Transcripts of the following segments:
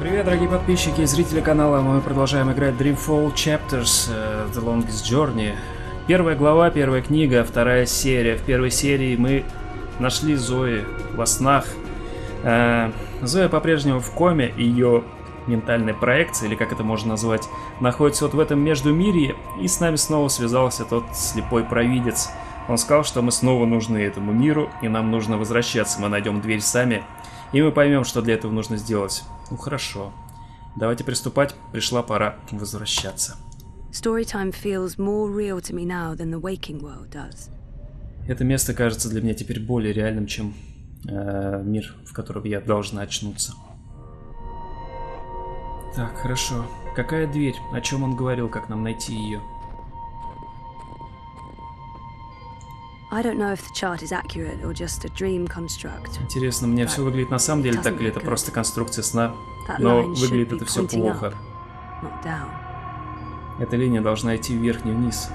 Привет, дорогие подписчики и зрители канала. Мы продолжаем играть Dreamfall Chapters uh, The Longest Journey. Первая глава, первая книга, вторая серия. В первой серии мы нашли Зои во снах. Uh, Зоя по-прежнему в коме, ее ментальная проекция, или как это можно назвать, находится вот в этом междумирье, и с нами снова связался тот слепой провидец. Он сказал, что мы снова нужны этому миру, и нам нужно возвращаться. Мы найдем дверь сами, и мы поймем, что для этого нужно сделать. Ну хорошо. Давайте приступать. Пришла пора возвращаться. Это место кажется для меня теперь более реальным, чем э, мир, в котором я должна очнуться. Так, хорошо. Какая дверь? О чем он говорил, как нам найти ее? Интересно, мне все выглядит на самом деле так, или это просто конструкция сна? Но выглядит это все плохо. Эта линия должна идти вверх, не вниз.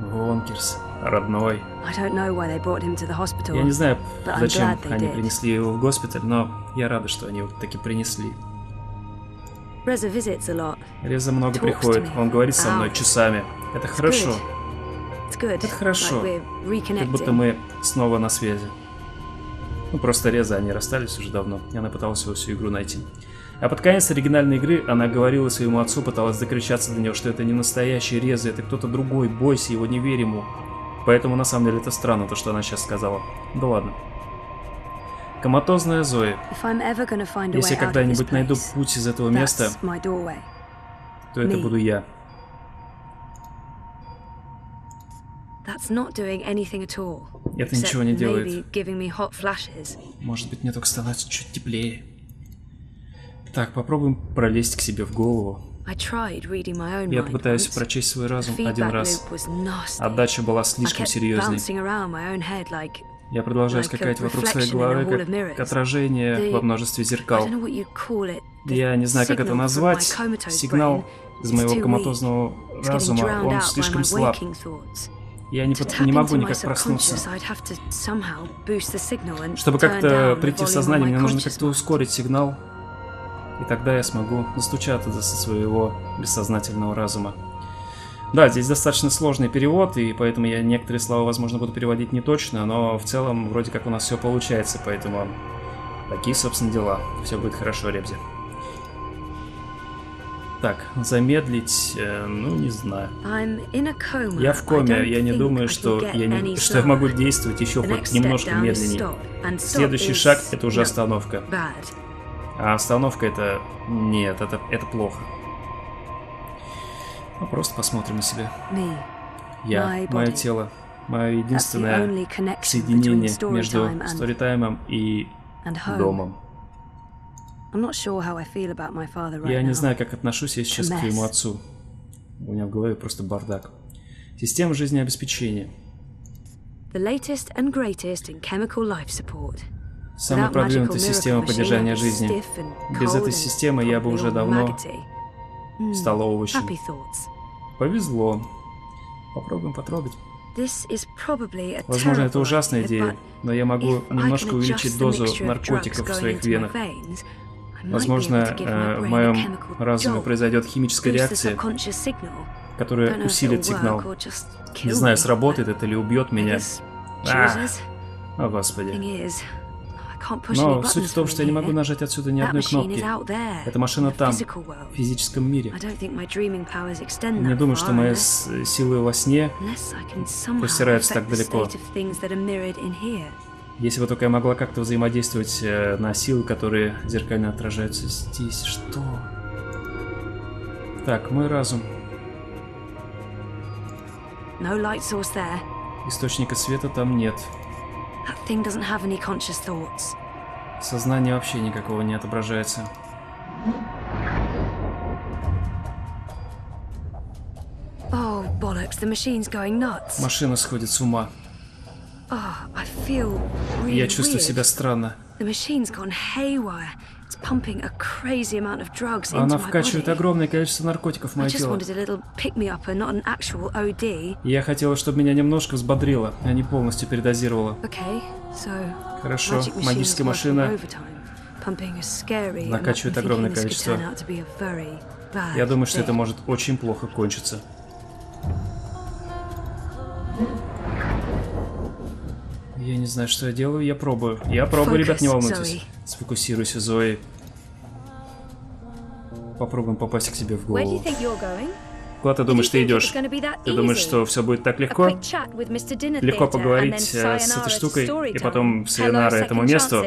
Вонкерс, родной. Я не знаю, зачем они принесли его в госпиталь, но я рада, что они его таки принесли. Реза много приходит, он говорит со мной часами. Это хорошо. Это хорошо. Как будто мы снова на связи. Ну, просто Реза, они расстались уже давно, и она пыталась его всю игру найти. А под конец оригинальной игры она говорила своему отцу, пыталась закричаться до него, что это не настоящий Реза, это кто-то другой, бойся его, не верь ему. Поэтому на самом деле это странно, то, что она сейчас сказала. Да ладно. Коматозная Зои. Если я когда-нибудь найду путь из этого места, то это буду я. Это ничего не делает. Может быть, мне только становится чуть теплее. Так, попробуем пролезть к себе в голову. Я попытаюсь прочесть свой разум один раз. Отдача была слишком серьезной. Я продолжаю скакать вокруг своей головы, как отражение во множестве зеркал. Я не знаю, как это назвать. Сигнал из моего коматозного разума, он слишком слаб. Я не, под... не могу никак проснуться. Чтобы как-то прийти в сознание, мне нужно как-то ускорить сигнал. И тогда я смогу достучаться до своего бессознательного разума. Да, здесь достаточно сложный перевод, и поэтому я некоторые слова, возможно, буду переводить не точно, но в целом вроде как у нас все получается, поэтому такие, собственно, дела. Все будет хорошо, Ребзи. Так, замедлить, э, ну не знаю. Я в коме, я не думаю, что я, не, что я могу действовать еще хоть немножко медленнее. Следующий шаг это уже остановка. А остановка это... Нет, это, это плохо. Ну, просто посмотрим на себя. Я, мое тело, мое единственное соединение между сторитаймом и домом. Я не знаю, как отношусь я сейчас к твоему отцу. У меня в голове просто бардак. Система жизнеобеспечения. Самая продвинутая система поддержания жизни. Без этой системы я бы уже давно hmm. стал овощем. Повезло. Попробуем потрогать. Возможно, это ужасная идея, но я могу немножко увеличить дозу наркотиков в своих венах. Возможно, э, в моем разуме произойдет химическая реакция, которая усилит сигнал. Не знаю, сработает это или убьет меня. А, о господи. Но суть в том, что я не могу нажать отсюда ни одной кнопки. Эта машина там, в физическом мире. Не думаю, что мои силы во сне простираются так далеко. Если бы только я могла как-то взаимодействовать э, на силы, которые зеркально отражаются здесь. Что? Так, мой разум. No light source there. Источника света там нет. That thing doesn't have any conscious thoughts. Сознание вообще никакого не отображается. Oh, bollocks, the machine's going nuts. Машина сходит с ума. Я чувствую себя странно. Она вкачивает огромное количество наркотиков в мое тело. Я хотела, чтобы меня немножко взбодрило, а не полностью передозировала. Хорошо, магическая машина накачивает огромное количество. Я думаю, что это может очень плохо кончиться. Я не знаю, что я делаю, я пробую. Я пробую, ребят, не волнуйтесь. Сфокусируйся, Зои. Попробуем попасть к себе в голову. Куда ты думаешь, ты идешь? Ты думаешь, что все будет так легко? Легко поговорить э, с этой штукой и потом с Ленара этому месту?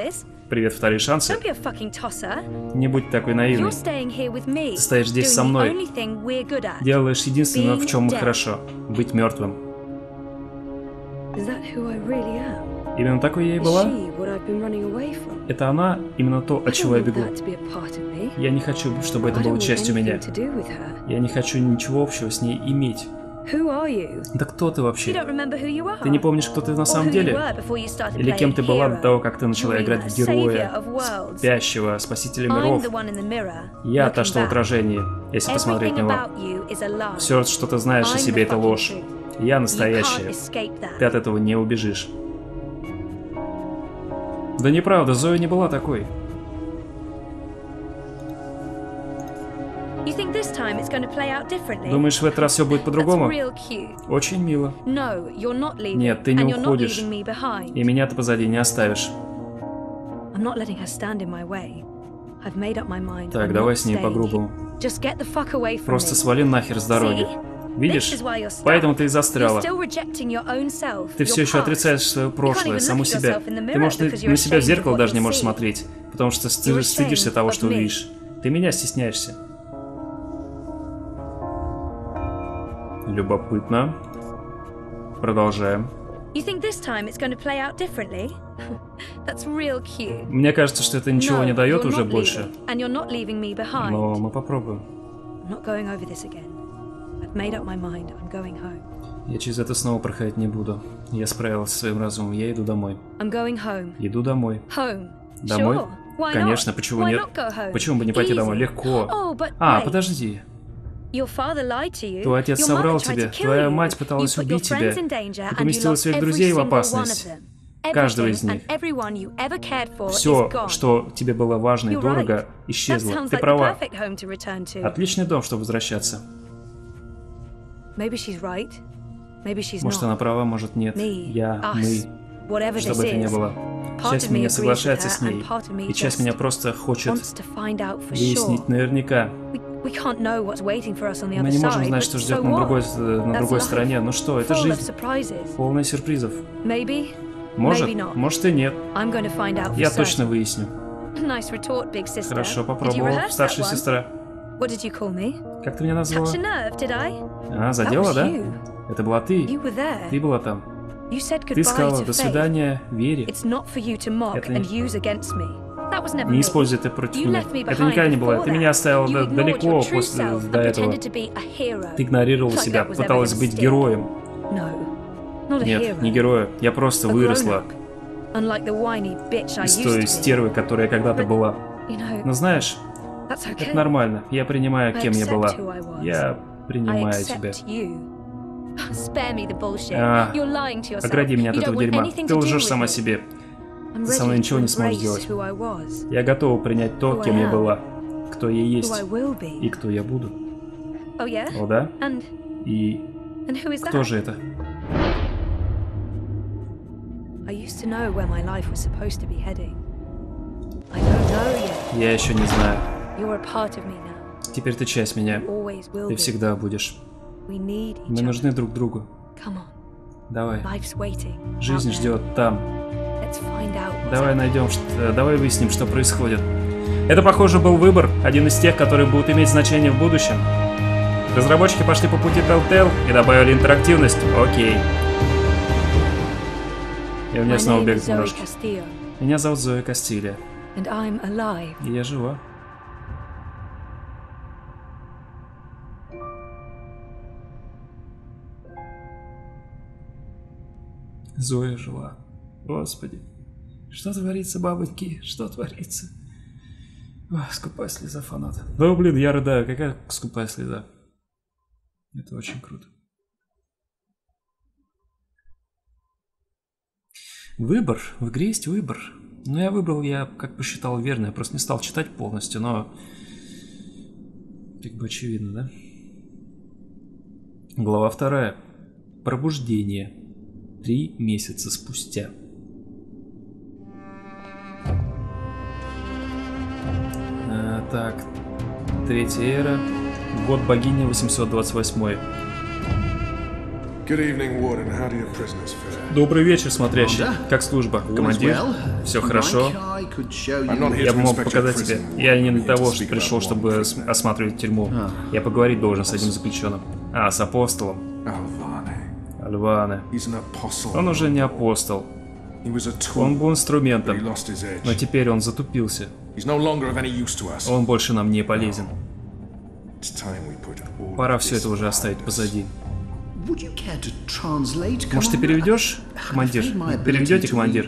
Привет, вторые шансы. Не будь такой наивный. Ты стоишь здесь со мной. Делаешь единственное, в чем мы хорошо. Быть мертвым. Именно такой я и была? Это она, именно то, от чего я бегу. Я не хочу, чтобы это было частью меня. Я не хочу ничего общего с ней иметь. Да кто ты вообще? Ты не помнишь, кто ты на самом деле? Или кем ты была до того, как ты начала играть в героя, спящего, спасителя миров? Я та, что в отражении, если посмотреть на него. Все, что ты знаешь о себе, это ложь. Я настоящая. Ты от этого не убежишь. Да неправда, Зоя не была такой. Думаешь, в этот раз все будет по-другому? Очень мило. Нет, ты не уходишь. И меня ты позади не оставишь. Так, давай с ней по-грубому. Просто свали нахер с дороги. Видишь? Поэтому ты и застряла. Ты все еще отрицаешь свое прошлое, саму себя. Ты, может, на себя в зеркало даже не можешь смотреть, потому что ты стыдишься того, что увидишь. Ты меня стесняешься. Любопытно. Продолжаем. Мне кажется, что это ничего не дает уже больше. Но мы попробуем. Я через это снова проходить не буду. Я справился со своим разумом. Я иду домой. Иду домой. Домой? Конечно, почему нет? Почему бы не пойти домой? Легко. Oh, а, подожди. Твой отец соврал тебе, твоя мать пыталась убить тебя, ты поместила своих друзей в опасность. Каждого из них. Все, что тебе было важно и дорого, исчезло. Ты права. Отличный дом, чтобы возвращаться. Может, она права, может, нет. Я, мы. Что бы это ни было. Часть меня соглашается с ней, и часть меня просто хочет выяснить наверняка. Мы не можем знать, что ждет на другой, на другой стороне. Ну что, это жизнь. Полная сюрпризов. Может, может и нет. Я точно выясню. Хорошо, попробовал, старшая сестра. Как ты меня назвала? А, задела, да? Это была ты. Ты была там. Ты сказала «до свидания, Вере». Это не используй это против меня. Это никогда не было. Ты меня оставила далеко после до этого. Ты игнорировала себя, пыталась быть героем. Нет, не героем. Я просто выросла. Из той стервы, которая когда-то была. Но знаешь, это нормально. Я принимаю, кем я была. Я принимаю тебя. А, огради меня от этого дерьма. Ты лжешь сама себе. Ты со мной ничего не сможешь сделать. Я готова принять то, кем я была, кто я есть и кто я буду. Oh, О, да? И кто же это? Я еще не знаю. Теперь ты часть меня. Ты всегда будешь. Мы нужны друг другу. Давай. Жизнь ждет там. Давай найдем, что... давай выясним, что происходит. Это, похоже, был выбор, один из тех, которые будут иметь значение в будущем. Разработчики пошли по пути Telltale и добавили интерактивность. Окей. И у меня снова бегает немножко. Меня зовут Зоя Кастилья. И я жива. Зоя жила. Господи, что творится, бабоньки? Что творится? Ох, скупая слеза фаната. Да, блин, я рыдаю. Какая скупая слеза? Это очень круто. Выбор. В игре есть выбор. Ну, я выбрал, я как посчитал верно, я просто не стал читать полностью, но... Как бы очевидно, да? Глава вторая. Пробуждение. Три месяца спустя. А, так, третья эра, год богини 828. Good evening, Warden. How do your prisoners fare? Добрый вечер, смотрящий. Как служба, командир? Все хорошо? Я бы мог показать тебе. Я не для того, что пришел, чтобы осматривать тюрьму. Я поговорить должен с одним заключенным. А, с апостолом. Apostle. Он уже не апостол. Он был инструментом. Но теперь он затупился. Он больше нам не полезен. Пора все это уже оставить позади. Может, ты переведешь, командир? Переведете, командир?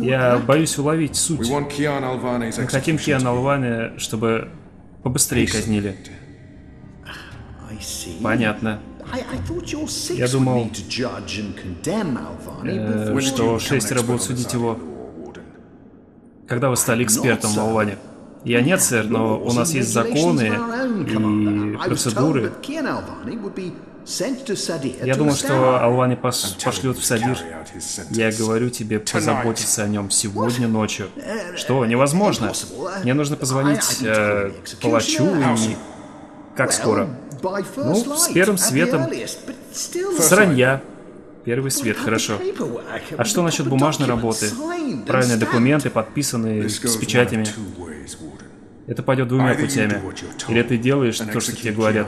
Я боюсь уловить суть. Мы хотим Киан Алване, чтобы побыстрее казнили. Понятно. Я думал, Э, что шестеро будут судить его. Когда вы стали экспертом в Алване? Я нет, сэр, но у нас есть законы и процедуры. Я думал, что Алвани пошлют в Садир. Я говорю тебе позаботиться о нем сегодня ночью. Что, невозможно? Мне нужно позвонить э, палачу и... Как скоро? Ну, с первым светом. Сранья. Первый свет, хорошо. А что насчет бумажной работы? Правильные документы, подписанные с печатями. Это пойдет двумя путями. Или ты делаешь то, что тебе говорят,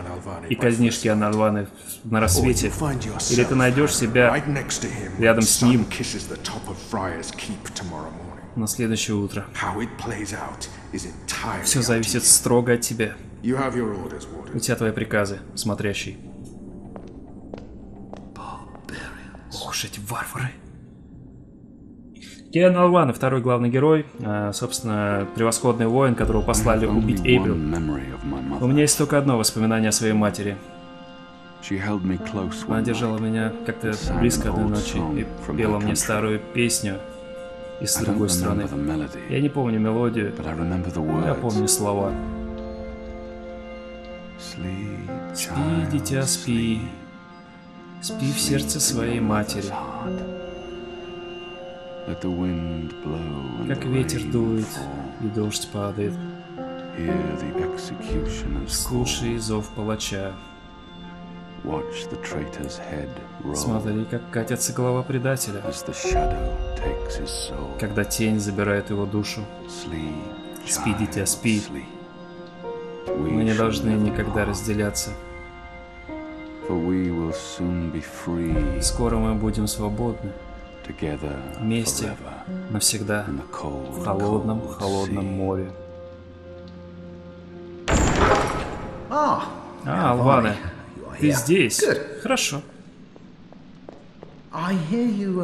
и казнишь. Киана Алваны на рассвете. Или ты найдешь себя рядом с ним. на следующее утро. Все зависит строго от тебя. You have your orders, У тебя твои приказы, смотрящий. Эти варвары. Киан Алвана, второй главный герой, а, собственно, превосходный воин, которого послали убить Эйприл. У меня есть только одно воспоминание о своей матери. Она держала меня как-то близко одной ночи и пела мне старую песню и с другой стороны. Я не помню мелодию, я помню слова. Спи, дитя, спи. Спи в сердце своей матери. Как ветер дует, и дождь падает. Слушай зов палача. Смотри, как катится голова предателя, когда тень забирает его душу. Спи, дитя, спи. Мы не должны никогда разделяться. Скоро мы будем свободны. вместе Навсегда. В холодном, холодном море. А, Алвана, ты здесь? Хорошо.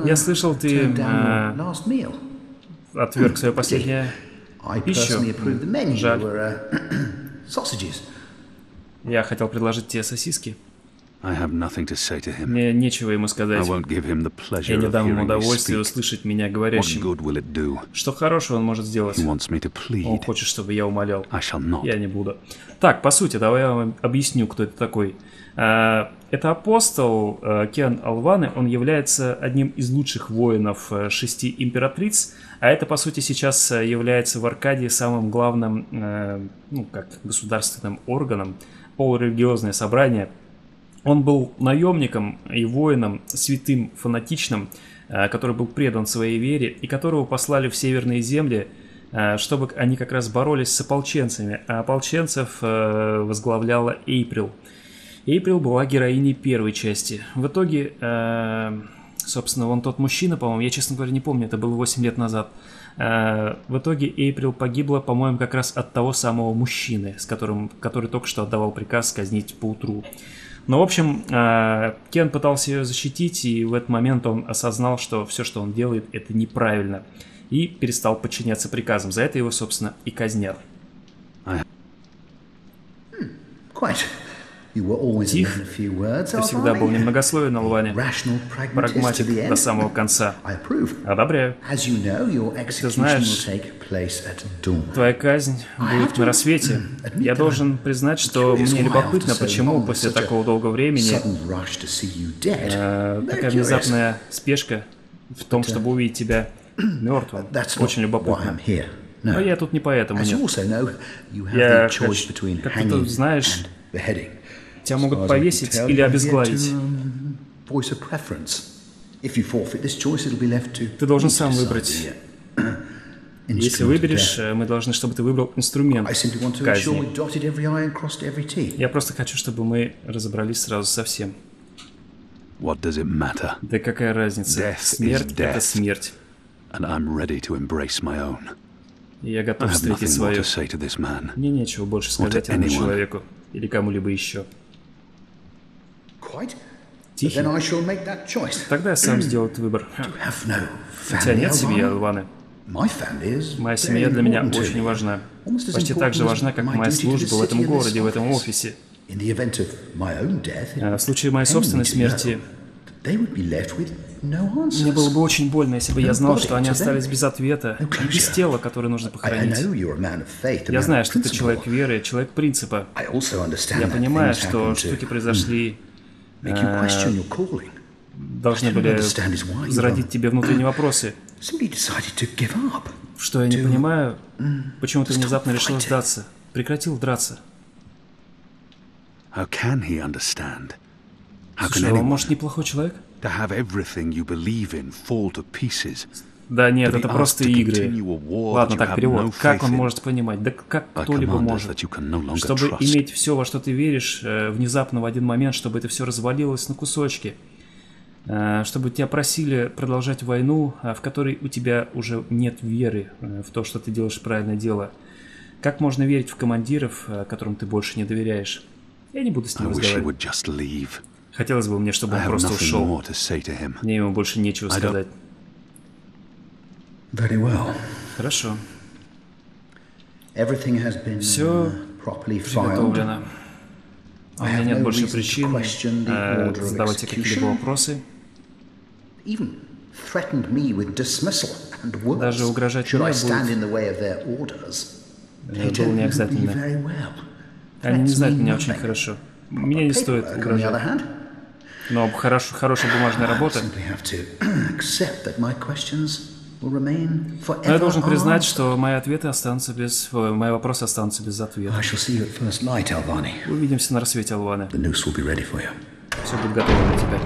Я слышал, ты э, Отверг свое последнее. пищу. Жаль. Жаль. Я хотел предложить тебе сосиски. I have nothing to say to him. Мне нечего ему I сказать. won't give him the pleasure Я не of дам ему speak. услышать меня What говорящим. good will it do? Что хорошего он может сделать? He wants me to Он plead. хочет, чтобы я умолял. I shall not. Я не буду. Так, по сути, давай я вам объясню, кто это такой. А, Это апостол э, Киан Алваны, он является одним из лучших воинов э, шести императриц, а это, по сути, сейчас э, является в Аркадии самым главным, э, ну, как государственным органом, полурелигиозное собрание. Он был наемником и воином, святым, фанатичным, э, который был предан своей вере и которого послали в северные земли, э, чтобы они как раз боролись с ополченцами. А ополченцев э, возглавляла Эйприл. Эйприл была героиней первой части. В итоге, э, собственно, он тот мужчина, по-моему, я, честно говоря, не помню, это было 8 лет назад. Э, В итоге Эйприл погибла, по-моему, как раз от того самого мужчины, с которым, который только что отдавал приказ казнить по утру. Ну, в общем, э, Кен пытался ее защитить, и в этот момент он осознал, что все, что он делает, это неправильно, и перестал подчиняться приказам. За это его, собственно, и казнят. Quite. Тих. Ты всегда был немногословен, Алвани. Прагматик до самого конца. Одобряю. Ты знаешь, твоя казнь будет на рассвете. Я должен признать, что мне любопытно, почему после такого долгого времени э, такая внезапная спешка в том, чтобы увидеть тебя мертвым. Очень любопытно. Но я тут не поэтому, нет. Я, как, как ты знаешь, Тебя могут повесить или обезглавить. Ты должен сам выбрать. Если выберешь, э, мы должны, чтобы ты выбрал инструмент казни. Я просто хочу, чтобы мы разобрались сразу со всем. What does it matter? Да какая разница? Смерть — это смерть. And I'm ready to embrace my own. Я готов встретить свою. Мне нечего больше сказать этому человеку или кому-либо еще. Тихий. Тогда я сам сделаю этот выбор. У тебя нет семьи, Алваны? Моя семья для меня очень важна. Почти так же важна, как моя служба в этом городе, в этом офисе. А в случае моей собственной смерти мне было бы очень больно, если бы я знал, что они остались без ответа без тела, которое нужно похоронить. Я знаю, что ты человек веры, человек принципа. Я понимаю, что штуки произошли э, должны были зародить тебе внутренние вопросы. Что я не понимаю, почему ты внезапно решил сдаться, прекратил драться. How can he understand? How Слушай, он, может, неплохой человек? To have everything you believe in fall to pieces. Да нет, это просто игры. Ладно, так, перевод. Как он может понимать? Да как кто-либо может. Чтобы иметь все, во что ты веришь, э, внезапно в один момент, чтобы это все развалилось на кусочки. Э, чтобы тебя просили продолжать войну, а в которой у тебя уже нет веры э, в то, что ты делаешь правильное дело. Как можно верить в командиров, которым ты больше не доверяешь? Я не буду с ним разговаривать. Хотелось бы мне, чтобы он просто ушел. Мне ему больше нечего сказать. Хорошо. Все приготовлено. У меня нет больше причин э, задавать какие-либо вопросы. Даже угрожать мне будет. Это было не обязательно. Они не знают меня очень хорошо. Меня не стоит угрожать. Но хорош, хорошая бумажная работа. Но я должен признать, что мои ответы останутся без... Мои вопросы останутся без ответа. Увидимся на рассвете, Алваны. Все будет готово для тебя.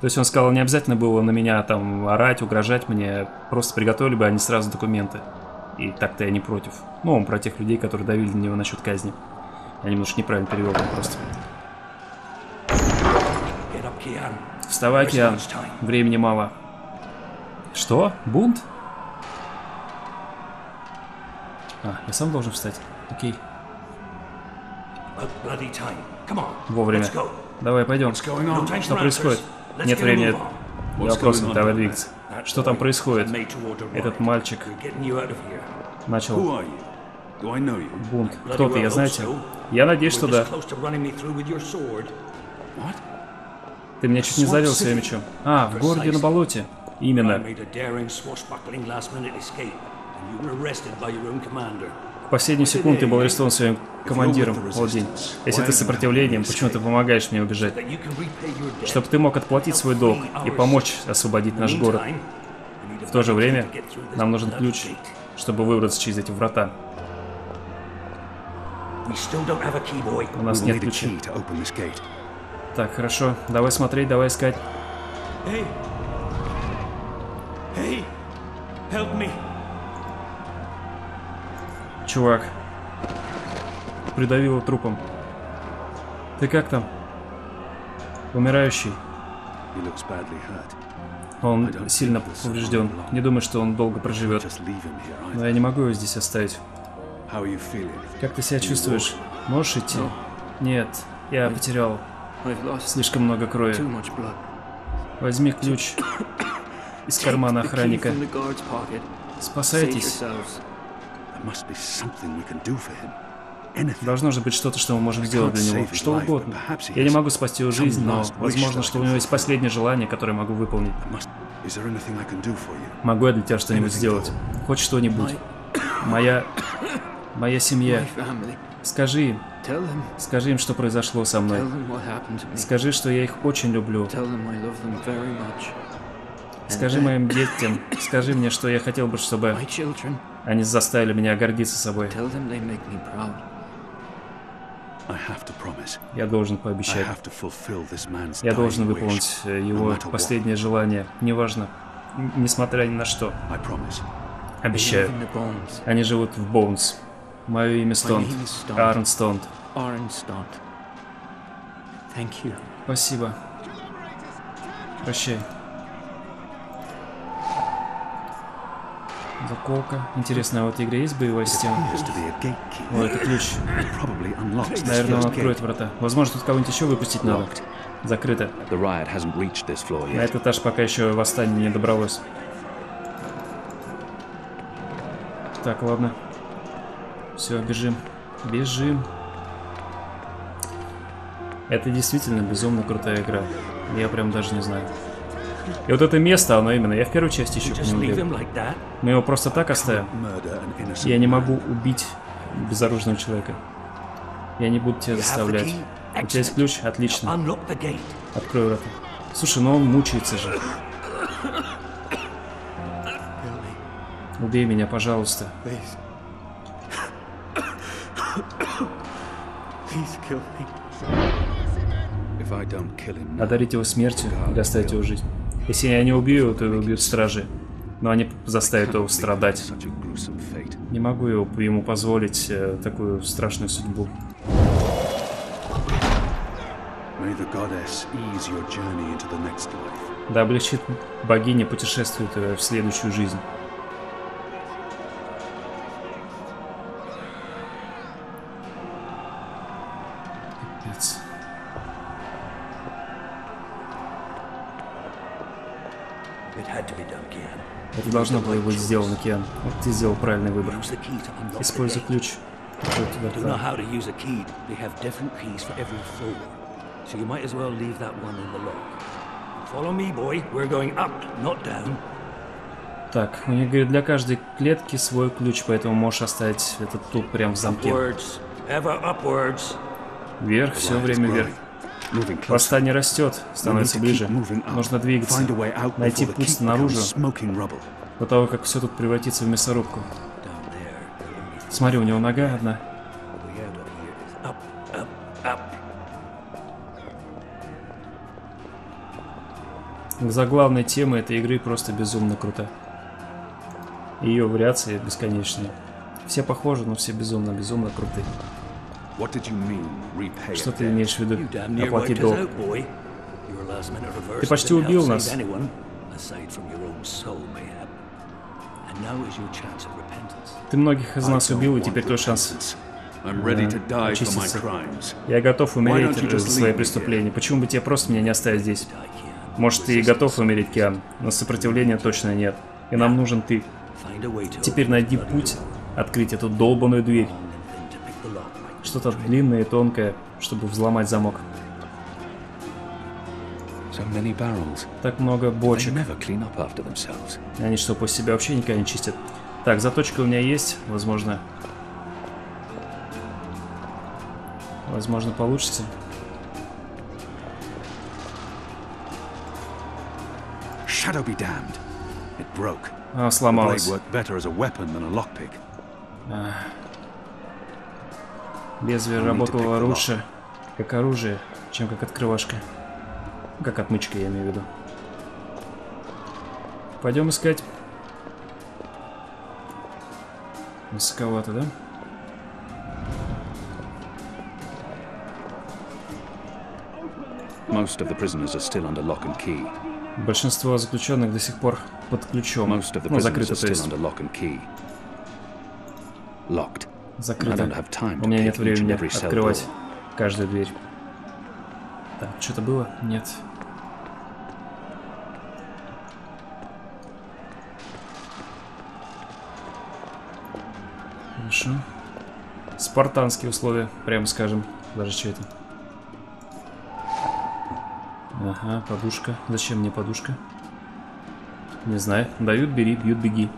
То есть он сказал, не обязательно было на меня там орать, угрожать мне, просто приготовили бы они сразу документы. И так-то я не против. Ну, он про тех людей, которые давили на него насчет казни. Я немножко неправильно перевел просто. Вставай, Киан. Времени мало. Что? Бунт? А, я сам должен встать. Окей. Вовремя. Давай, пойдем. Что происходит? Нет времени вопросов, давай двигаться. Что там происходит? Этот мальчик начал бунт. Кто ты, я знаете? Я надеюсь, что да. Ты меня чуть не задел своим мечом. А, в городе на болоте. Именно. В последнюю секунду ты был арестован своим командиром, Олдин. Если ты сопротивлением, почему ты помогаешь мне убежать? Чтобы ты мог отплатить свой долг и помочь освободить наш город. В то же время нам нужен ключ, чтобы выбраться через эти врата. У нас нет ключа. Так, хорошо. Давай смотреть, давай искать. Hey. Hey. Help me. Чувак. Придавило трупом. Ты как там? Умирающий. Он сильно поврежден. Не думаю, что он долго проживет. Но я не могу его здесь оставить. Как ты себя чувствуешь? Можешь идти? Нет, я потерял слишком много крови. Возьми ключ из кармана охранника. Спасайтесь. Должно же быть что-то, что мы можем сделать для него. Что угодно. Я не могу спасти его жизнь, но возможно, что у него есть последнее желание, которое могу выполнить. Могу я для тебя что-нибудь сделать? Хоть что-нибудь. Моя... Моя семья. Скажи им. Скажи им, что произошло со мной. Скажи, что я их очень люблю. Скажи моим детям, скажи мне, что я хотел бы, чтобы они заставили меня гордиться собой. Я должен пообещать. Я должен выполнить э, его последнее желание, неважно, несмотря ни на что. Обещаю. Они живут в Боунс. Мое имя Стонд. Аарон Стонд. Спасибо. Прощай. Заколка. Интересно, а в этой игре есть боевая система? О, это ключ. Наверное, он откроет врата. Возможно, тут кого-нибудь еще выпустить надо. Закрыто. На этот этаж пока еще восстание не добралось. Так, ладно. Все, бежим. Бежим. Это действительно безумно крутая игра. Я прям даже не знаю. И вот это место, оно именно, я в первой части еще по нему Мы его просто так оставим. Я не могу убить безоружного человека. Я не буду тебя заставлять. У тебя есть ключ? Отлично. Открой врата. Слушай, ну он мучается же. Убей меня, пожалуйста. Одарить его смертью или оставить его жизнь. Если я не убью, то его убьют стражи. Но они заставят его страдать. Не могу его, ему позволить э, такую страшную судьбу. Да облегчит богиня путешествует в следующую жизнь. Должно было быть сделано, Кен. Вот ты сделал правильный выбор. Используй ключ. Так, у них говорит, для каждой клетки свой ключ, поэтому можешь оставить этот тут прям в замке. Вверх, все время вверх. Восстание растет, становится ближе. Нужно двигаться, найти путь наружу, до того, как все тут превратится в мясорубку. Смотри, у него нога одна. Заглавная тема этой игры просто безумно крута. Ее вариации бесконечные. Все похожи, но все безумно-безумно крутые. Что ты имеешь в виду? Оплати долг. Ты почти убил нас. Ты многих из нас убил, и теперь твой шанс да, очиститься. Я готов умереть за свои преступления. Почему бы тебе просто меня не оставить здесь? Может, ты и готов умереть, Киан, но сопротивления точно нет. И нам нужен ты. Теперь найди путь открыть эту долбанную дверь. Что-то длинное и тонкое, чтобы взломать замок. Так много бочек. Они что, после себя вообще никогда не чистят? Так, заточка у меня есть, возможно. Возможно, получится. А, сломалось. А. Лезвие работало лучше как оружие, чем как открывашка. Как отмычка, я имею в виду. Пойдем искать. Высоковато, да? Most of the prisoners are still under lock and key. Большинство заключенных до сих пор под ключом. Ну, закрыто, то есть. Locked. Закрыто. У меня нет времени открывать каждую дверь. Так, что-то было? Нет. Хорошо. Спартанские условия, прямо скажем. Даже что это? Ага, подушка. Зачем мне подушка? Не знаю. Дают, бери, бьют, беги.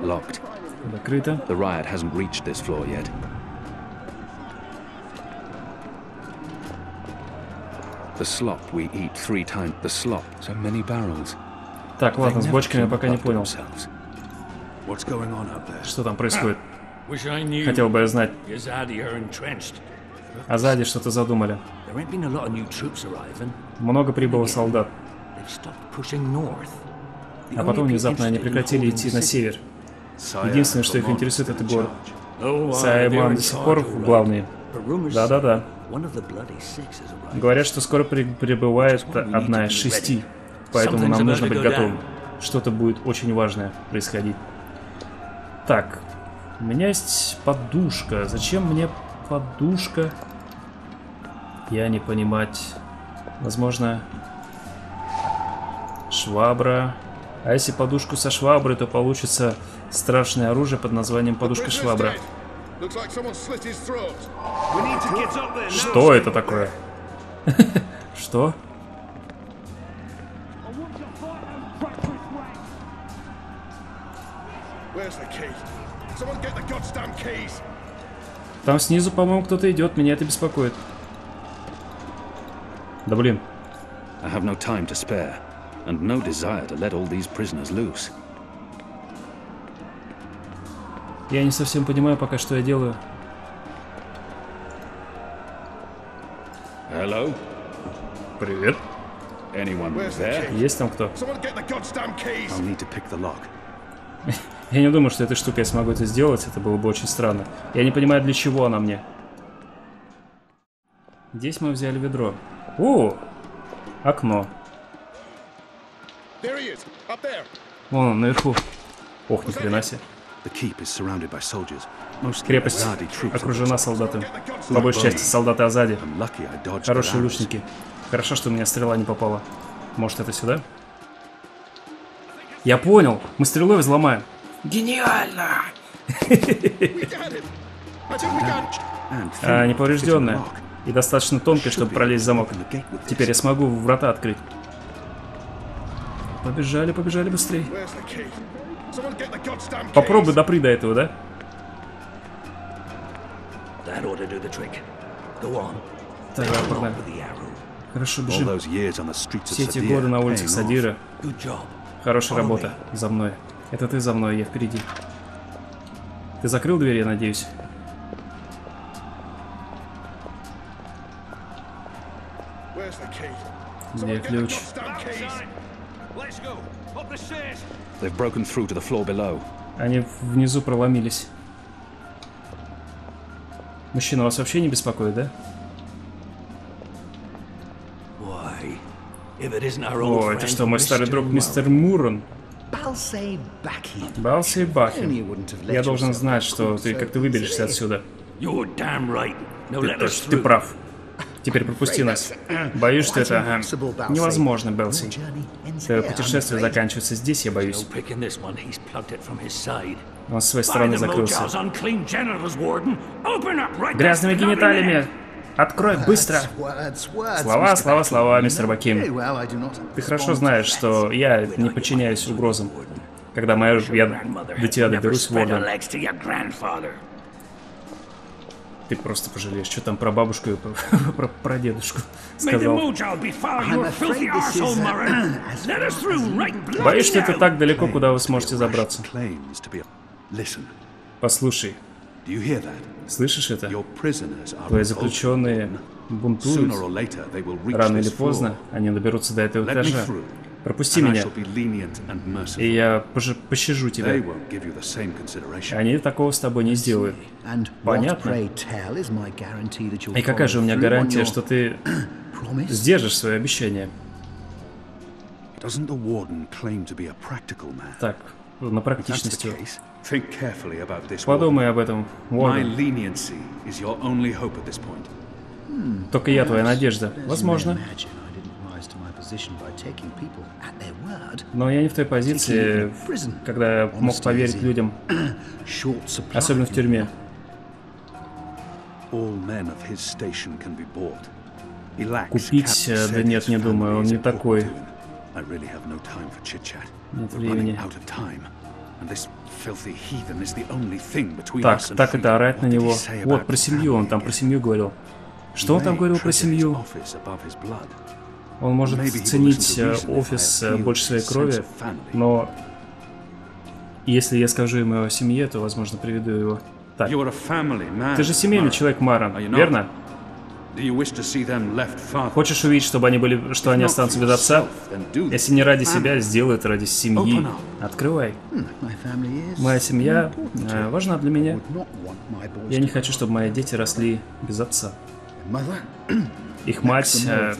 Locked. Закрыто. The riot hasn't reached this floor yet. The slop we eat three times. The slop. So many barrels. Так, ладно, с бочками я пока не понял. Что там происходит? Хотел бы я знать. А сзади что-то задумали. Много прибыло солдат. А потом внезапно они прекратили идти на север. Единственное, что их интересует, это город. Саймон до сих пор главный. Да-да-да. Говорят, что скоро при прибывает одна из шести. Поэтому нам нужно быть готовым. Что-то будет очень важное происходить. Так, у меня есть подушка. Зачем мне подушка? Я не понимать. Возможно, швабра. А если подушку со шваброй, то получится страшное оружие под названием подушка-швабра. Что это такое? Что? Там снизу, по-моему, кто-то идет. Меня это беспокоит. Да блин. I have no time to spare, and no desire to let all these prisoners loose. Я не совсем понимаю пока, что я делаю. Hello? Привет. Anyone there? Есть там кто? I'll need to pick the lock. Я не думаю, что этой штукой я смогу это сделать. Это было бы очень странно. Я не понимаю, для чего она мне. Здесь мы взяли ведро. О! Окно. Вон он, наверху. Ох, ни хрена себе. Крепость окружена солдатами. По большей части солдаты Азади. Хорошие лучники. Хорошо, что у меня стрела не попала. Может, это сюда? Я понял. Мы стрелой взломаем. Гениально! а, неповрежденная. И достаточно тонкая, чтобы пролезть замок. Теперь я смогу врата открыть. Побежали, побежали быстрее. Попробуй допри до этого, да? Так, погнали. Хорошо, бежим. Все эти годы на улицах Садира. Хорошая работа. За мной. Это ты за мной, я впереди. Ты закрыл дверь, я надеюсь? Где ключ? Они внизу проломились. Мужчина вас вообще не беспокоит, да? О, это что, мой старый друг мистер Мурон? Балсей Бахин. Я должен знать, что ты как ты выберешься отсюда. Ты, ты прав. Теперь пропусти нас. Боюсь, что это ага, невозможно, Белси. Твое путешествие заканчивается здесь, я боюсь. Он с своей стороны закрылся. Грязными гениталиями! Открой быстро! Слова, слова, слова, мистер Баким. Ты хорошо знаешь, что я не подчиняюсь угрозам. Когда моя... я до тебя доберусь, Ворден. Ты просто пожалеешь, что там про бабушку и про, про, про дедушку сказал. Боюсь, что это так далеко, куда вы сможете забраться. Послушай, Слышишь это? Твои заключенные бунтуют. Рано или поздно они доберутся до этого этажа. Пропусти меня, и я пощажу тебя. Они такого с тобой не сделают. Понятно? И какая же у меня гарантия, что ты сдержишь свое обещание? Так, на практичности. Подумай об этом, Уорден. Только я твоя надежда. Возможно. Но я не в той позиции, когда я мог поверить людям, особенно в тюрьме. All men of his station can be bought. He lacks Купить, Captain э, да нет, не думаю, он не такой. important to him. I really have no time for chit-chat. Нет We're running времени. out of time. And this filthy heathen is the only thing between Так, us and так freedom. это орать на него. Вот, about про семью, он там про семью говорил. Что он там говорил про семью? Он может ценить э, офис э, больше своей крови, но если я скажу ему о семье, то, возможно, приведу его. Так, ты же семейный человек, not? верно? Хочешь увидеть, чтобы они были, что они останутся без отца? Если не ради себя, сделай это ради семьи. Открывай. Моя семья э, важна для меня. Я не хочу, чтобы мои дети росли без отца. Их мать... э,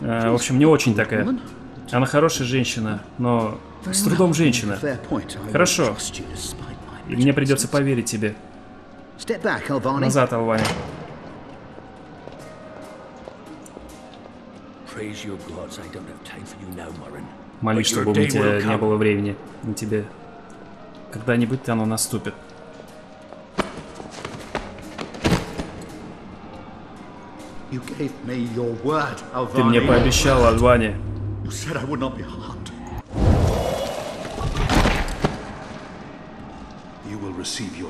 э, В общем, не очень такая. Она хорошая женщина, но с трудом женщина. Хорошо. И мне придется поверить тебе. Назад, Алвани. Молись, чтобы у тебя не было времени на тебе. Когда-нибудь оно наступит.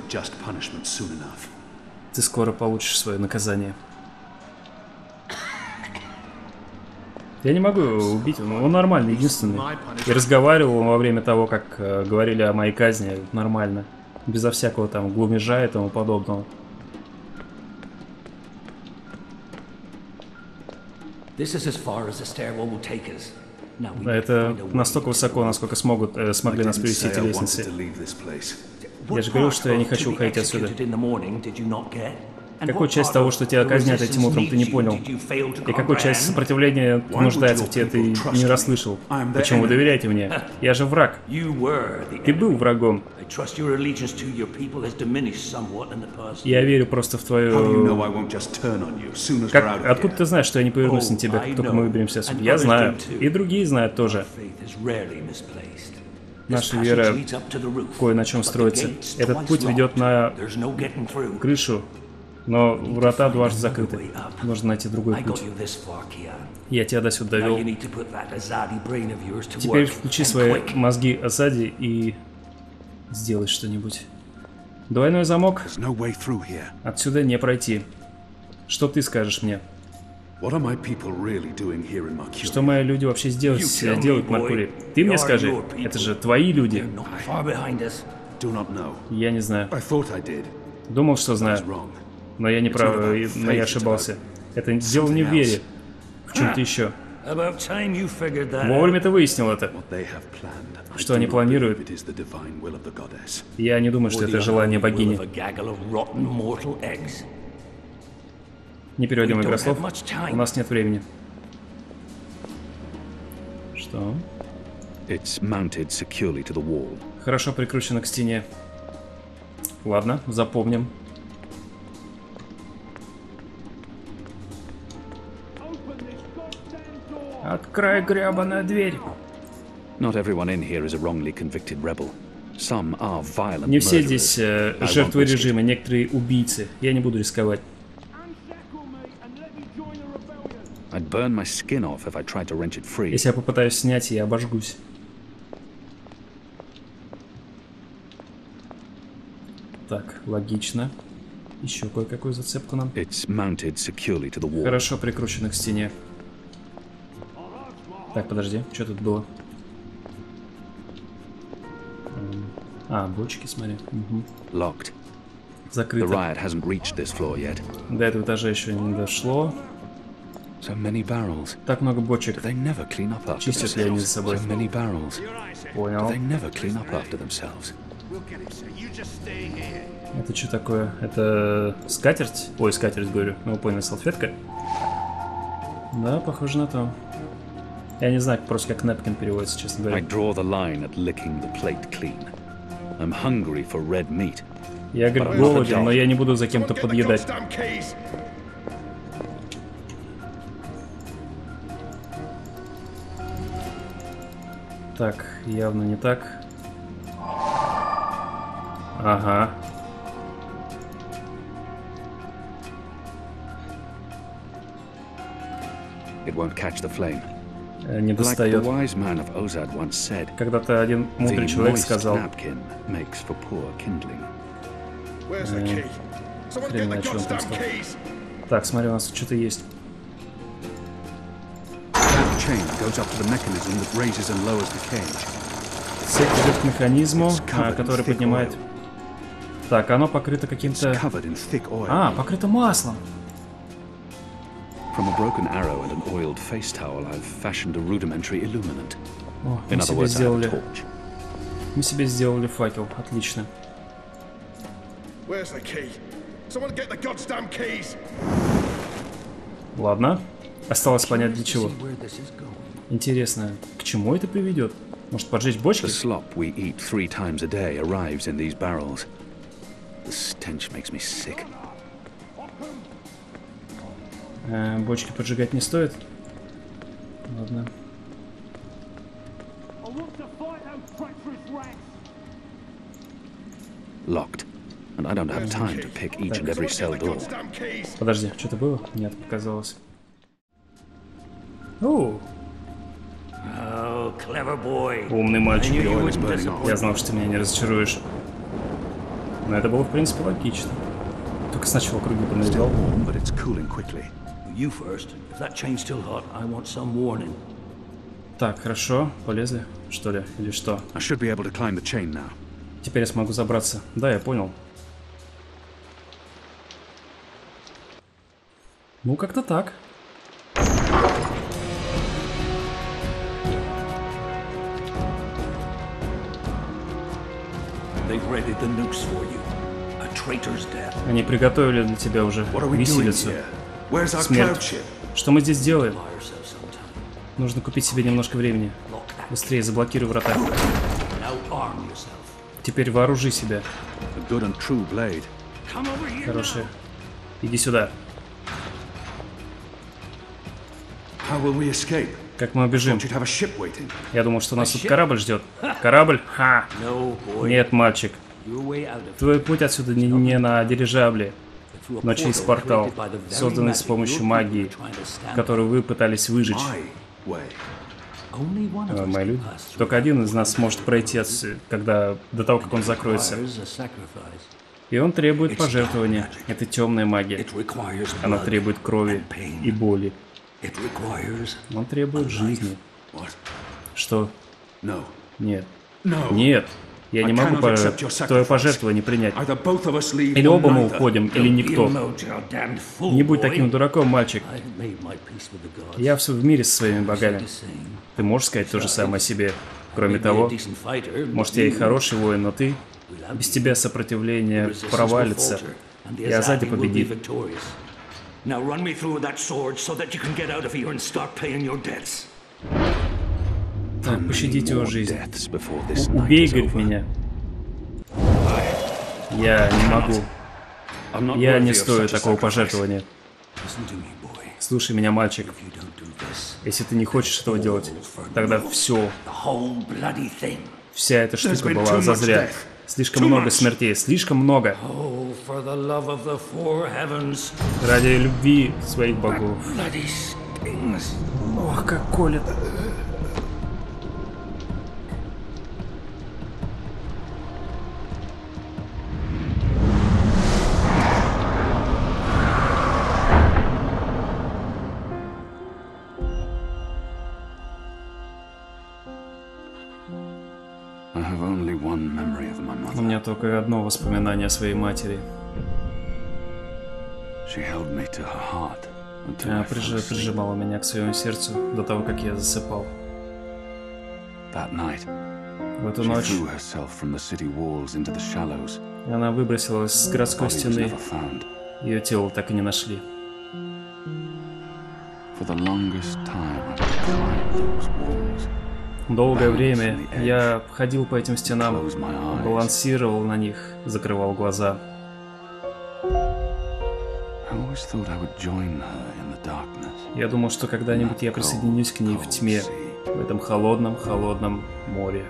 Just punishment soon enough. Ты скоро получишь свое наказание. Я не могу его убить, он, он нормальный, единственный. И разговаривал во время того, как э, говорили о моей казни, нормально. Безо всякого там глумежа и тому подобного. Это настолько высоко, насколько смогут, э, смогли нас привести эти лестницы. to leave this place. Я же говорил, что я не хочу уходить отсюда. Какую часть того, что тебя казнят этим утром, ты не понял? И какую часть сопротивления нуждается в тебе, ты не расслышал? Почему вы доверяете мне? Я же враг. Ты был врагом. Я верю просто в твою... Как... Откуда ты знаешь, что я не повернусь на тебя, как только мы выберемся отсюда? Я знаю. И другие знают тоже. Наша вера кое на чем строится. Этот путь ведет на крышу, но врата дважды закрыты. Нужно найти другой путь. Я тебя до сюда довел. Теперь включи свои мозги Асади и сделай что-нибудь. Двойной замок. Отсюда не пройти. Что ты скажешь мне? Что мои люди вообще сделать, me, делают в. Меркурии? Ты мне скажи. Это же твои люди. Я не знаю. Думал, что знаю. Но я не прав, но я ошибался. Это дело не в вере. В чем-то еще. Вовремя ты выяснил это. Что они планируют? Я не думаю, что это желание богини. Не don't игрослов. У нас нет времени. Что? Хорошо прикручено к стене. Ладно, запомним. Открой гребаную дверь. Not everyone in here is a wrongly convicted rebel. Some are violent Не все здесь э, жертвы режима, некоторые убийцы. Я не буду рисковать. I'd burn my skin off if I tried to wrench it free. Если я попытаюсь снять, я обожгусь. Так, логично. Еще кое-какую зацепку нам. It's mounted securely to the wall. Хорошо прикручено к стене. Так, подожди, что тут было? А, бочки, смотри. Locked. The Закрыто. riot hasn't reached this floor yet. До этого этажа еще не дошло. So many barrels. Так много бочек. They never clean up after Чистят ли они за собой? So many barrels. Понял. they never clean up after themselves? Это что такое? Это скатерть? Ой, скатерть, говорю. Ну, вы поняли, салфетка? Да, похоже на то. Я не знаю, просто как напкин переводится, честно I говоря. draw the line at licking the plate clean. I'm hungry for red meat. Я, говорит, голоден, но я не буду за кем-то подъедать. Так, явно не так. Ага. It won't catch the flame. Э, Не достает. Когда-то один мудрый человек сказал? Someone хрен что он там сказал. Так, смотри, у нас что-то есть. Цепь идет к механизму, а, который поднимает... Так, оно покрыто каким-то... А, покрыто маслом. From a broken arrow and an oiled face towel, I've fashioned a rudimentary illuminant. О, In мы other себе words, I have a сделали... torch. Мы себе сделали факел. Отлично. Where's the key? Someone get the goddamn keys! Ладно. Осталось понять для Curious to чего. see where this is going. Интересно, к чему это приведет? Может поджечь бочки? The slop we eat three times a day arrives in these barrels. The stench makes me sick. Э, бочки поджигать не стоит? Ладно. Locked. And I don't have time to pick each and every cell door. Подожди, что-то было? Нет, показалось. О, Oh, умный мальчик. Я знал, что ты меня не разочаруешь. Но это было, в принципе, логично. Только сначала круги Still You first. If that chain's still hot, I want some warning. Так, хорошо. Полезли, что ли? Или что? I should be able to climb the chain now. Теперь я смогу забраться. Да, я понял. Ну, как-то так. They've readied the nukes for you. A traitor's death. Они приготовили для тебя уже виселицу. Смерть. Что мы здесь делаем? Нужно купить себе немножко времени. Быстрее заблокируй врата. Теперь вооружи себя. Хорошая. Иди сюда. Как мы убежим? Я думал, что нас тут корабль ждет. Корабль? Ха! Нет, мальчик. Твой путь отсюда не, не на дирижабле, но через портал, созданный с помощью магии, который вы пытались выжечь. Э, Мои люди. Только один из нас сможет пройти отсюда, когда до того, как он закроется. И он требует пожертвования. Это темная магия. Она требует крови и боли. Он требует жизни. Что? Нет. Нет. Я не могу по- твое пожертвование принять. Или оба мы уходим, или никто. Не будь таким дураком, мальчик. Я в в мире со своими богами. Ты можешь сказать то же самое о себе. Кроме того, может, я и хороший воин, но ты без тебя сопротивление провалится. falter, and the И Азади Azabi will be победит. Now run me through with that sword so that you can get out of here and start paying your debts. Так, пощадите его жизнь. Убей, говорит, меня. Я не могу. Я не стою такого пожертвования. Слушай меня, мальчик. Если ты не хочешь этого делать, тогда все, вся эта штука была зазря. Слишком много смертей, слишком много. Oh, Ради любви своих богов. Ох, как колет. Одно воспоминание о своей матери. Она прижи- прижимала меня к своему сердцу до того, как я засыпал. В эту ночь она выбросилась с городской стены. Ее тело так и не нашли. For the longest time, I would climb those walls, Долгое время я ходил по этим стенам, балансировал на них, закрывал глаза. Я думал, что когда-нибудь я присоединюсь к ней в тьме, В этом холодном-холодном море.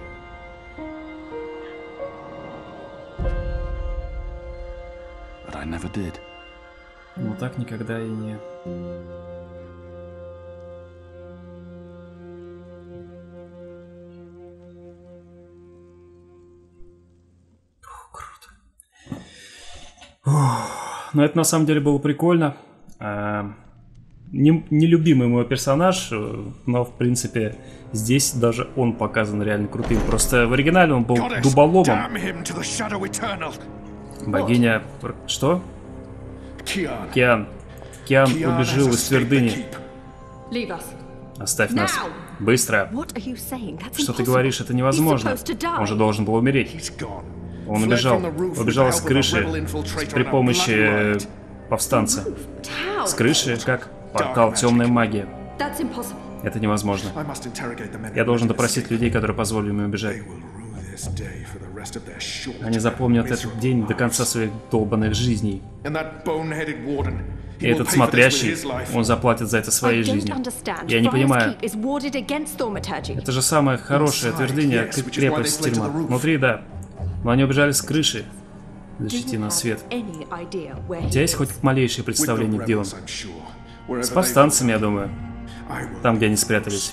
Но так никогда и не... Но это на самом деле было прикольно. А, не- Нелюбимый мой персонаж, э, но в принципе здесь даже он показан реально крутым. Просто в оригинале он был дуболомом. Богиня... Что? Киан. Киан has из твердыни. Оставь нас. Быстро. Что ты говоришь? Это невозможно. Он же должен был умереть. Он убежал. Убежал с крыши при помощи э, повстанца. С крыши, как портал. That's impossible. Это невозможно. Я должен допросить людей, которые позволили ему убежать. Они запомнят этот день до конца своих долбанных жизней. И этот смотрящий, он заплатит за это своей жизнью. Я не понимаю. Это же which is why крепость тюрьма. Внутри, да. Но они убежали с крыши, защити you на have свет. У тебя есть хоть малейшее представление, где он? С повстанцами, я думаю. Там, где они спрятались.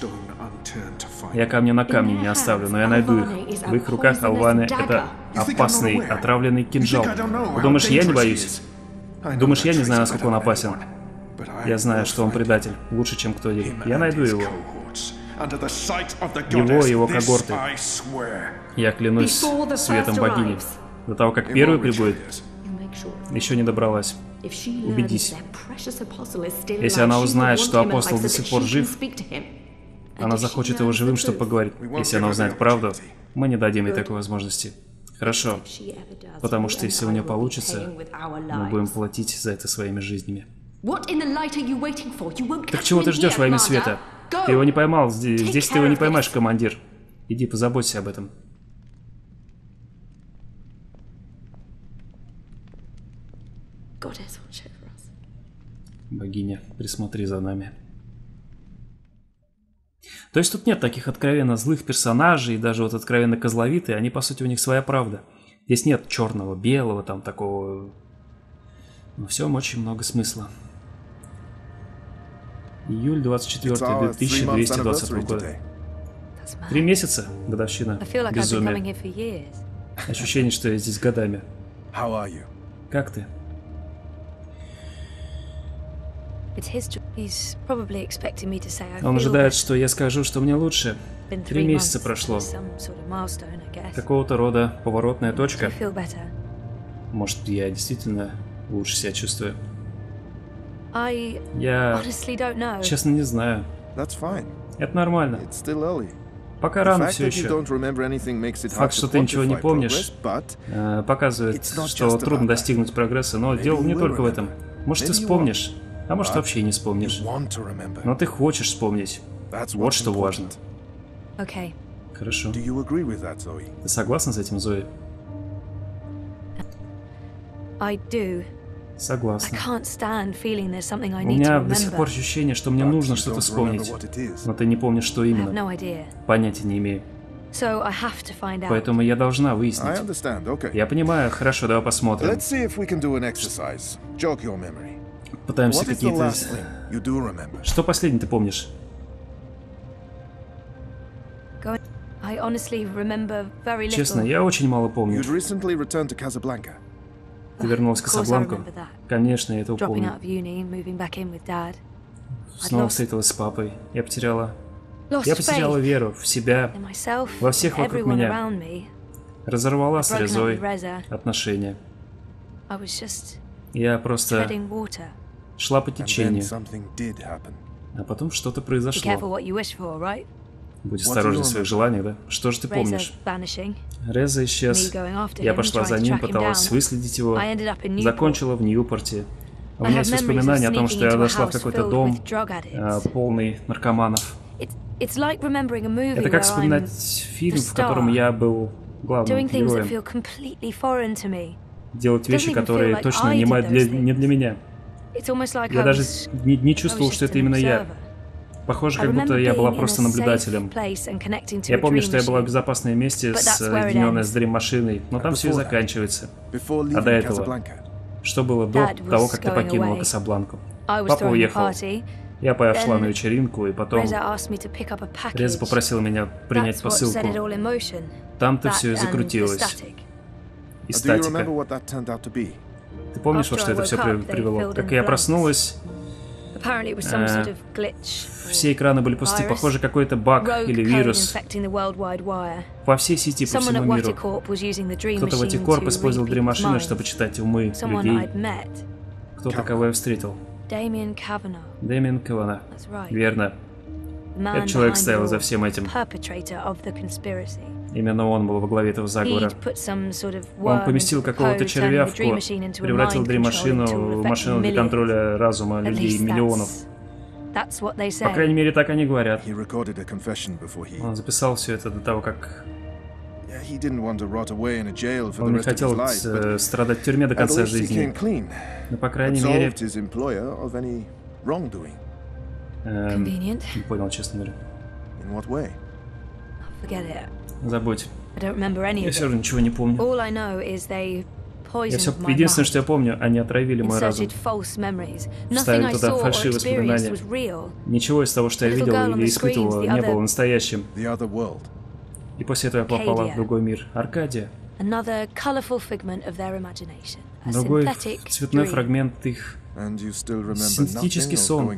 Я камня на камне не оставлю, но я найду их. В их руках Алваны — это опасный, отравленный кинжал. Думаешь, я не боюсь? Думаешь, я не знаю, насколько он опасен? Я знаю, что он предатель, лучше, чем кто-нибудь. Я найду его. Его, его когорты. Я клянусь Before the светом богини. До того, как первый прибудет, You make sure. еще не добралась. Убедись. Если она she will узнает, что апостол до сих пор жив, Она захочет его живым, чтобы поговорить. Если она узнает правду, мы не дадим ей такой возможности. Хорошо, потому что если у нее получится, мы будем платить за это своими жизнями. What in the light are you waiting for? You won't Так чего ты ждешь во имя света? Ты его не поймал, здесь, здесь ты его не поймаешь, командир. Иди позаботься об этом. Богиня, присмотри за нами. То есть тут нет таких откровенно злых персонажей, даже вот откровенно козловитые, они, по сути, у них своя правда. Здесь нет черного, белого, там такого... Во всем очень много смысла. Июль 24 It's our three-month 2220 anniversary года. Три месяца, годовщина, безумие. Ощущение, что я здесь годами. Как ты? Он ожидает, что я скажу, что мне лучше. Три месяца прошло. Какого-то рода поворотная точка. Может, я действительно лучше себя чувствую. I Я, honestly don't know. честно, не знаю. That's fine. Это нормально. It's still early. Пока The рано fact все that you еще. don't remember anything makes it hard Факт, что ты ничего не помнишь, э, показывает, It's not что just трудно достигнуть прогресса. Но дело не только в этом. remember. Может, ты вспомнишь, а может, вообще не you вспомнишь. Но ты хочешь вспомнить. Вот что важно. Хорошо. Ты согласна с этим, Зои? I do. Согласна. У меня до сих пор ощущение, что мне нужно что-то вспомнить. Но ты не помнишь, что именно. Понятия не имею. Поэтому я должна выяснить. Я понимаю. Хорошо, давай посмотрим. Пытаемся какие-то... Что последнее ты помнишь? Честно, я очень мало помню. Ты вернулась в Касабланку? Конечно, я это помню. Снова встретилась с папой. Я потеряла... Я потеряла веру в себя. во всех вокруг меня. Разорвала с Резой отношения. Я просто шла по течению. А потом что-то произошло. Будь осторожен в своих желаниях, да? Что же ты помнишь? Реза исчез. Я пошла за ним, пыталась выследить его. Закончила в Ньюпорте. А У меня есть воспоминания о том, что я дошла в какой-то дом, э, полный наркоманов. Это как вспоминать фильм, в котором я был главным героем. Делать вещи, которые точно не, для- не для меня. Я даже не, не чувствовал, что это именно я. Похоже, как будто я была просто наблюдателем. Я помню, что я была в безопасном месте, ends. с дрим-машиной, но там все и заканчивается. А до этого? Что было до того, как ты покинула. Касабланку? Папа уехал. Я пошла на вечеринку, и потом. Реза попросила меня принять посылку. Там-то все и закрутилось. И статика. Ты помнишь, во что это все привело? Как я проснулась, все экраны были пусты. Похоже, какой-то баг или вирус по всей сети, по всему миру. Кто-то в to использовал people's чтобы читать умы людей. Кто такого я встретил? Дэмин Кавана. Верно. Этот человек стоял за всем этим. Именно он был во главе этого заговора. Он поместил какого-то червя в код, превратил дрим-машину в машину для контроля разума людей, миллионов. По крайней мере, так они говорят. Он записал все это до того, как он не хотел э, страдать в тюрьме до конца жизни. Но, по крайней мере, эм, Convenient. не понял, честно говоря. Забудь. Я все равно ничего не помню. Я все, единственное, что я помню, они отравили мой разум. Вставили туда фальшивые воспоминания. Ничего из того, что я видел или испытывал, не было настоящим. И после этого я попала в другой мир. Аркадия. Другой цветной фрагмент их. Синтетический сон.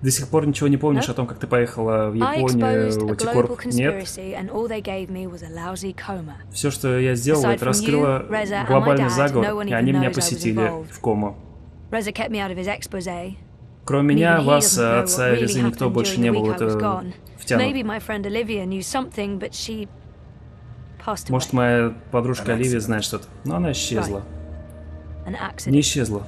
И до сих пор ничего не помнишь о том, как ты поехала в Японию, в Ватикорп? Нет. Все, что я сделала, это раскрыла глобальный заговор, и они меня посетили в кому. Кроме меня, вас, отца и Резы, никто больше не был это втянут. Может, моя подружка Оливия знает что-то. Но она исчезла. Не исчезла.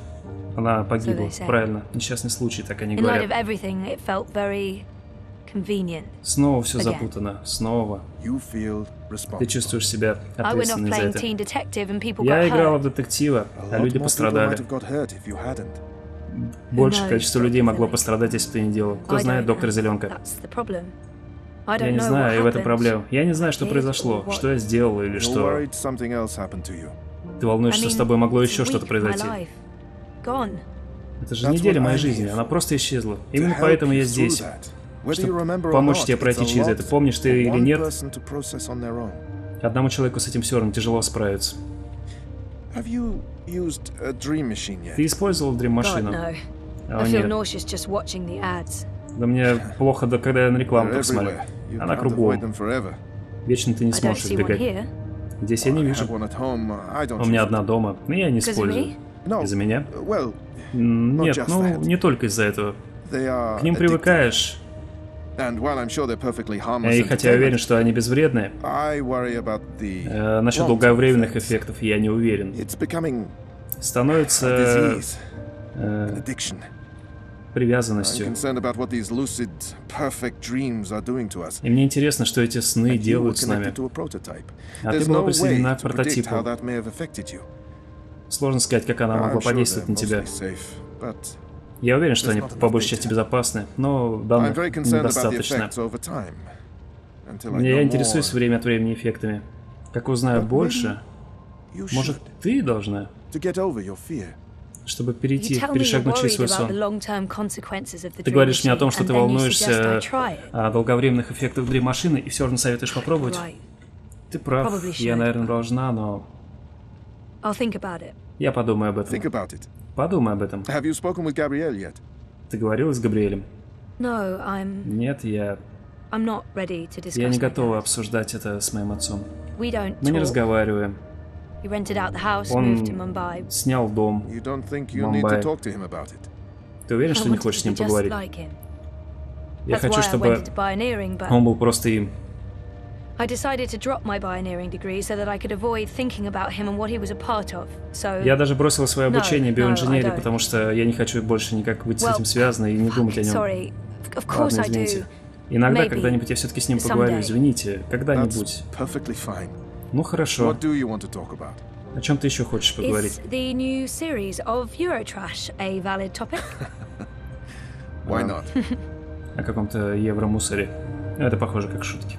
Она погибла. Правильно. Несчастный случай, так они говорят. everything, it felt very convenient. Снова все Again. запутано. Снова. Ты чувствуешь себя ответственным за это. Я играла в детектива, а люди пострадали. knows, количество людей могло пострадать, если бы ты не делал. Кто знает, доктор. Зеленка? Я не знаю, и в этом проблема. Я не знаю, что произошло, что я сделал или что. Ты волнуешься, что с тобой могло еще что-то произойти. Это же неделя моей жизни, она просто исчезла. Именно поэтому я здесь, чтобы помочь тебе пройти через это. Помнишь ты или нет, одному человеку с этим все равно тяжело справиться. Ты использовал. А, I feel нет. Да мне плохо, да, когда я на рекламу только смотрю. Она кругом. Вечно ты не сможешь избегать. Здесь я не вижу. У меня одна дома, но я не использую. Из-за меня? Нет, ну не только из-за этого. К ним привыкаешь, и хотя я уверен, что они безвредны, э, насчет долговременных эффектов я не уверен. Становится э, привязанностью. И мне интересно, что эти сны делают с нами. А ты была присоединена к прототипу. Сложно сказать, как она могла I'm sure подействовать на тебя. Я уверен, что они по большей части безопасны, но данных недостаточно. я интересуюсь время от времени эффектами. Как узнаю больше, может, ты должна, чтобы перейти, перешагнуть через свой сон. Ты говоришь мне о том, что ты волнуешься о долговременных эффектах дрим-машины и все равно советуешь попробовать. Ты прав, я, наверное, должна, но I'll think about it. я подумаю об Think этом. about it. Подумай об этом. Have you spoken with Gabrielle yet? Ты говорила с Габриэлем? No, I'm Нет, я, I'm not ready to discuss я не готова обсуждать это с моим отцом. We don't Мы не talk. разговариваем. He rented out the house, Он moved to Mumbai. снял дом. You don't think you'll need to talk to him about it? Ты уверен, I что не хочешь с ним поговорить? like. Я That's хочу, чтобы pioneering, but он был просто им. Я даже бросил свое обучение no, биоинженерии, потому что я не хочу больше никак быть с этим связан и не думать о нем. sorry. Of course Ладно, I извините. do. Иногда когда-нибудь я все-таки с ним поговорю. Извините, когда-нибудь. That's perfectly fine. Ну хорошо. What do you want to talk about? О чем ты еще хочешь поговорить? Is the new series of Eurotrash a valid topic? Why not? о каком-то евромусоре. Это похоже как шутки.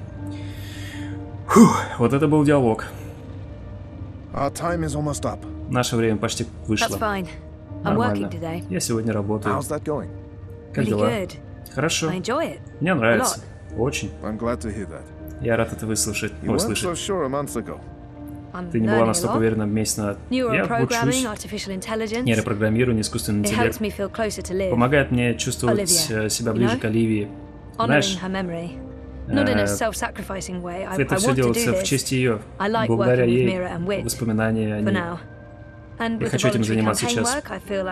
Фух, вот это был диалог. Наше время почти вышло. Нормально. Я сегодня работаю. Как дела? Хорошо. Мне нравится. Очень. Я рад это выслушать. You Ой, weren't so слышать. sure a month ago. I'm Ты не была настолько уверена месяц назад. Я учусь. Нейропрограммирование, искусственный интеллект. Помогает мне чувствовать э, себя ближе к Оливии. Знаешь, her memory. Not in a э, self-sacrificing way. I, I это все want to do делается в this честь ее. I like Благодаря working with ей Mira and Wit воспоминания о for ней. now. And Я хочу этим заниматься сейчас.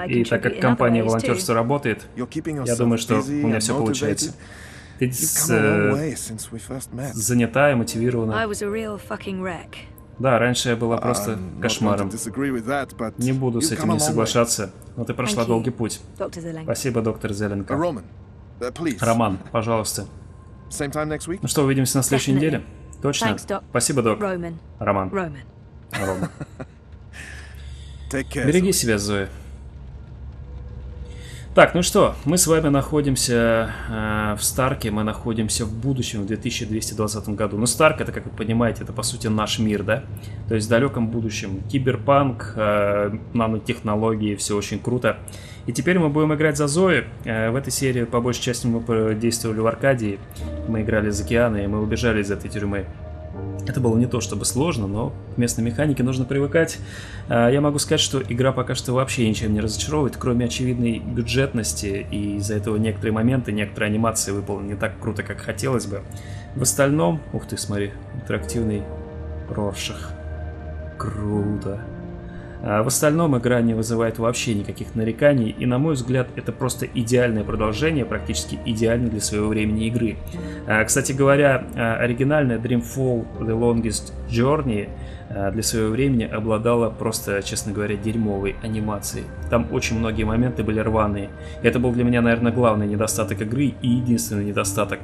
И так как компания волонтерства работает, я думаю, что у меня все получается. Ты You've с- come a long э, way since we first met. занята и I мотивирована. was a real fucking wreck. Да, раньше я была просто кошмаром. to disagree with that, but Не буду с you've этим come a не long way. соглашаться, но ты прошла долгий путь. Спасибо, доктор Uh, Зеленко. Uh. Роман, пожалуйста. Ну что, увидимся на следующей неделе? Точно? Thanks, Doc. Спасибо, док. Roman. Роман. Roman. Рома. Take care. Береги себя, Зоя. Так, ну что, мы с вами находимся э, в Старке, мы находимся в будущем, в 2220 году. Ну, Старк, это, как вы понимаете, это, по сути, наш мир, да? То есть в далеком будущем. Киберпанк, э, нанотехнологии, все очень круто. И теперь мы будем играть за Зои. Э, в этой серии, по большей части, мы действовали в Аркадии. Мы играли из океана, и мы убежали из этой тюрьмы. Это было не то чтобы сложно, но к местной механике нужно привыкать. А, Я могу сказать, что игра пока что вообще ничем не разочаровывает, кроме очевидной бюджетности, и из-за этого некоторые моменты, некоторые анимации выполнены не так круто, как хотелось бы. В остальном... Ух ты, смотри, интерактивный Роршах. Круто. А В остальном игра не вызывает вообще никаких нареканий, и на мой взгляд это просто идеальное продолжение, практически идеальное для своего времени игры. А, Кстати говоря, а, оригинальная Dreamfall The Longest Journey для своего времени обладала просто, честно говоря, дерьмовой анимацией. Там очень многие моменты были рваные. Это был для меня, наверное, главный недостаток игры и единственный недостаток.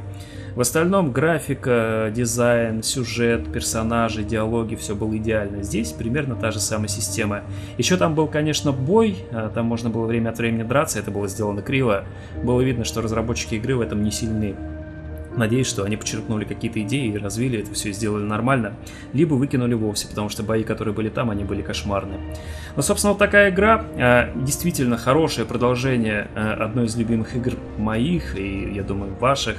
В остальном графика, дизайн, сюжет, персонажи, диалоги, все было идеально. Здесь примерно та же самая система. Еще там был, конечно, бой, а, там можно было время от времени драться, это было сделано криво. Было видно, что разработчики игры в этом не сильны. Надеюсь, что они почерпнули какие-то идеи и развили это все и сделали нормально, либо выкинули вовсе, потому что бои, которые были там, они были кошмарные. Но, собственно, вот такая игра, э, действительно хорошее продолжение э, одной из любимых игр моих и, я думаю, ваших.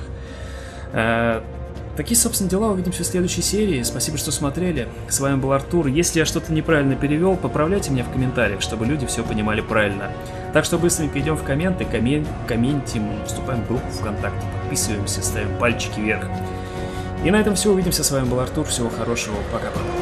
Э, Такие, собственно, дела. Увидимся в следующей серии. Спасибо, что смотрели. С вами был Артур. Если я что-то неправильно перевел, поправляйте меня в комментариях, чтобы люди все понимали правильно. Так что быстренько идем в комменты, коммен... комментим, вступаем в группу ВКонтакте, подписываемся, ставим пальчики вверх. И на этом все. Увидимся. С вами был Артур. Всего хорошего. Пока-пока.